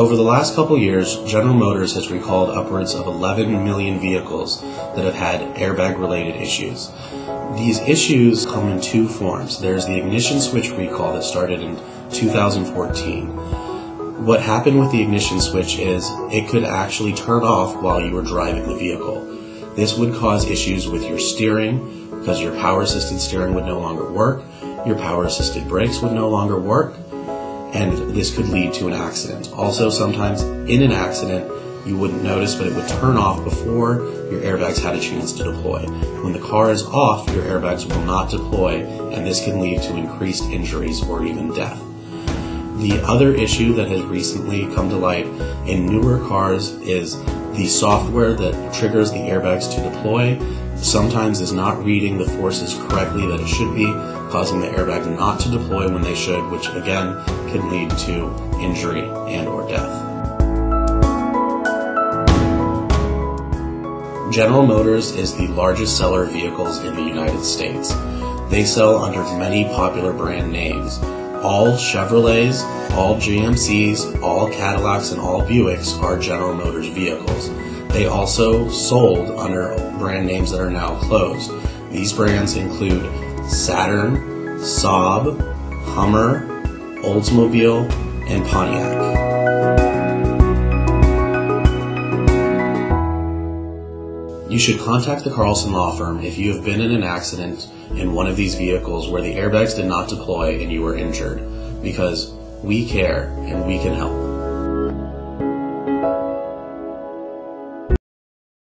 Over the last couple years, General Motors has recalled upwards of 11 million vehicles that have had airbag related issues. These issues come in two forms. There's the ignition switch recall that started in 2014. What happened with the ignition switch is it could actually turn off while you were driving the vehicle. This would cause issues with your steering because your power assisted steering would no longer work, your power assisted brakes would no longer work, and this could lead to an accident. Also, sometimes in an accident, you wouldn't notice, but it would turn off before your airbags had a chance to deploy. When the car is off, your airbags will not deploy, and this can lead to increased injuries or even death. The other issue that has recently come to light in newer cars is the software that triggers the airbags to deploy sometimes is not reading the forces correctly that it should be, causing the airbag not to deploy when they should, which again can lead to injury and or death. General Motors is the largest seller of vehicles in the United States. They sell under many popular brand names. All Chevrolets, all GMCs, all Cadillacs, and all Buicks are General Motors vehicles. They also sold under brand names that are now closed. These brands include Saturn, Saab, Hummer, Oldsmobile, and Pontiac. You should contact the Carlson Law Firm if you have been in an accident in one of these vehicles where the airbags did not deploy and you were injured, because we care and we can help.